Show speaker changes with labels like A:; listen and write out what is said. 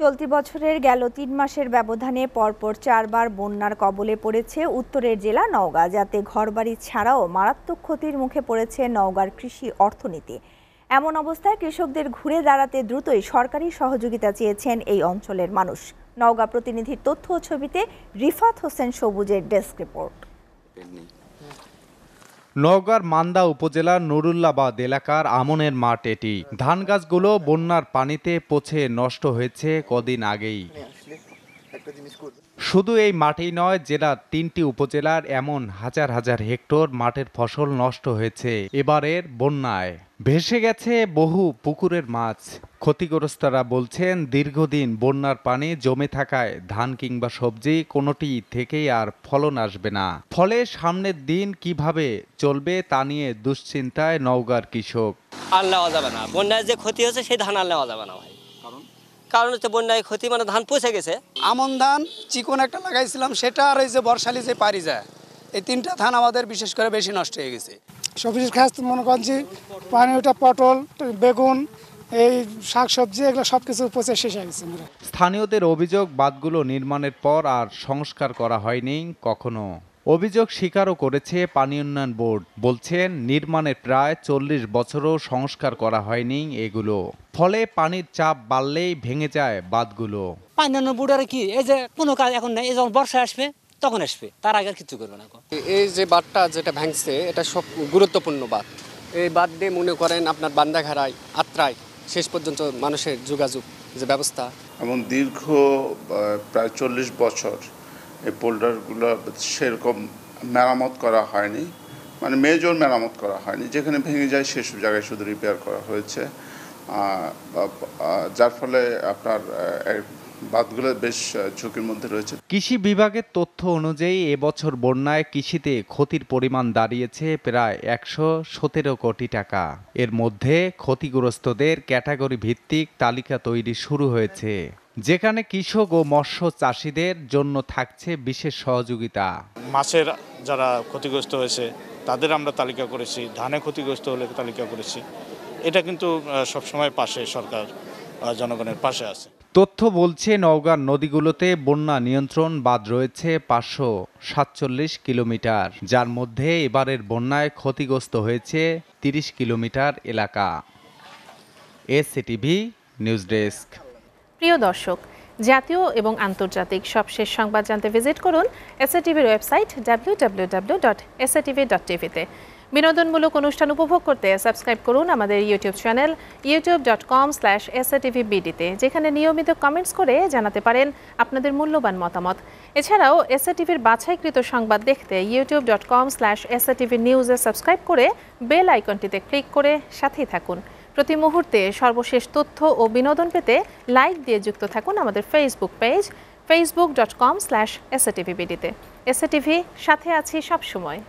A: চলতি বছরের গেল তিন মাসের ব্যবধানে পরপর চারবার বন্যার কবলে পড়েছে উত্তরের জেলা নওগাঁ। যাতে ঘরবাড়ি ছাড়াও মারাত্মক ক্ষতির মুখে পড়েছে নওগাঁর কৃষি অর্থনীতি। এমন অবস্থায় কৃষকদের ঘুরে দাঁড়াতে দ্রুতই সরকারি সহযোগিতা চেয়েছেন এই অঞ্চলের মানুষ। নওগাঁ প্রতিনিধির তথ্য ছবিতে রিফাত হোসেন সবুজের ডেস্ক রিপোর্ট।
B: নওগাঁর মান্দা উপজেলার নুরুল্লাবাদ এলাকার আমনের মাঠ এটি। ধান গাছগুলো বন্যার পানিতে পচে নষ্ট হয়েছে কদিন আগেই। শুধু এই মাঠেই নয় জেলার তিনটি উপজেলার এমন হাজার হাজার হেক্টর মাঠের ফসল নষ্ট হয়েছে এবারের বন্যায়। ভেসে গেছে বহু পুকুরের মাছ। ক্ষতিগ্রস্তরা বলছেন, দীর্ঘদিন বন্যার পানি জমে থাকায় ধান কিংবা সবজি কোনোটি থেকেই আর ফলন আসবে না। ফলে সামনের দিন কীভাবে চলবে তা নিয়ে দুশ্চিন্তায় নওগাঁর কৃষক।
C: আর নেওয়া যাবে না। বন্যায় যে ক্ষতি হচ্ছে সেই ধান আর নেওয়া যাবে না ভাই। কারণ হচ্ছে বন্যায় ক্ষতি মানে ধান পচে গেছে।
D: আমন ধান চিকন একটা লাগাইছিলাম সেটা আর এই যে বর্ষালি যে পারি যায় এই তিনটা ধান আমাদের বিশেষ করে বেশি নষ্ট হয়ে গেছে।
E: সবজির খাস মনে করছি পানি ওটা পটল বেগুন এই শাক সবজি এগুলো সব কিছু পচে শেষ হয়ে গেছে
B: স্থানীয়দের অভিযোগ বাঁধগুলো নির্মাণের পর আর সংস্কার করা হয়নি কখনো। অভিযোগ স্বীকারও করেছে পানি উন্নয়ন বোর্ড। বলছেন নির্মাণের প্রায় চল্লিশ বছরও সংস্কার করা হয়নি এগুলো। ফলে পানির চাপ বাড়লেই ভেঙে যায় বাঁধগুলো।
F: পাইনানো বুড়ারে কি এই যে কোনো কাজ এখন নেই এই যখন বর্ষা আসবে তখন আসবে। তার আগে আর কিছু করবে না
G: এই যে বাঁধটা যেটা ভাঙছে এটা সব গুরুত্বপূর্ণ বাঁধ। এই বাঁধ দিয়ে মনে করেন আপনার বান্দাঘাড়ায় আত্রায় শেষ পর্যন্ত মানুষের যোগাযোগ যে ব্যবস্থা।
H: এবং দীর্ঘ প্রায় চল্লিশ বছর এই পোল্ডারগুলো সেরকম মেরামত করা হয়নি। মানে মেজর মেরামত করা হয়নি। যেখানে ভেঙে যায় সেসব জায়গায় শুধু রিপেয়ার করা হয়েছে। যার ফলে আপনার বাঁধগুলো বেশ ঝুঁকির মধ্যে রয়েছে।
B: কৃষি বিভাগের তথ্য অনুযায়ী এবছর বন্যায় কৃষিতে ক্ষতির পরিমাণ দাঁড়িয়েছে প্রায় একশো সতেরো কোটি টাকা। এর মধ্যে ক্ষতিগ্রস্তদের ক্যাটাগরি ভিত্তিক তালিকা তৈরি শুরু হয়েছে। যেখানে কৃষক ও মৎস্য চাষিদের জন্য থাকছে বিশেষ সহযোগিতা।
I: মাছের যারা ক্ষতিগ্রস্ত হয়েছে তাদের আমরা তালিকা করেছি। ধানে ক্ষতিগ্রস্ত হলে তালিকা করেছি। এটা কিন্তু সবসময় পাশে সরকার জনগণের পাশে আছে।
B: তথ্য বলছে নওগাঁর নদীগুলোতে বন্যা নিয়ন্ত্রণ বাদ রয়েছে পাঁচশো সাতচল্লিশ কিলোমিটার যার মধ্যে এবারের বন্যায় ক্ষতিগ্রস্ত হয়েছে তিরিশ কিলোমিটার এলাকা। SATV news desk.
J: প্রিয় দর্শক, জাতীয় এবং আন্তর্জাতিক সবশেষ সংবাদ জানতে ভিজিট করুন এসএটিভির ওয়েবসাইট www.sativ.tv-তে বিনোদনমূলক অনুষ্ঠান উপভোগ করতে সাবস্ক্রাইব করুন আমাদের YouTube channel YouTube dot com slash বিডিতে যেখানে নিয়মিত কমেন্টস করে জানাতে পারেন আপনাদের মূল্যবান মতামত। এছাড়াও এসএটিভির বাছাইকৃত সংবাদ দেখতে ইউটিউব ডট কম স্ল্যাশ নিউজে সাবস্ক্রাইব করে বেল আইকনটিতে ক্লিক করে সাথেই থাকুন। প্রতি মুহূর্তে সর্বশেষ তথ্য ও বিনোদন পেতে লাইক দিয়ে যুক্ত থাকুন আমাদের Facebook page Facebook dot com slash SATV বিডিতে SATV সাথে আছি সবসময়।